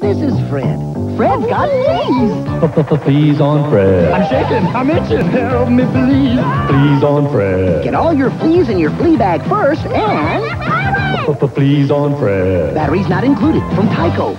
This is Fred. Fred's got fleas. fleas on Fred. I'm shaking. I'm itching. Help me, please. Fleas on Fred. Get all your fleas in your flea bag first, and fleas on Fred. batteries not included from Tyco.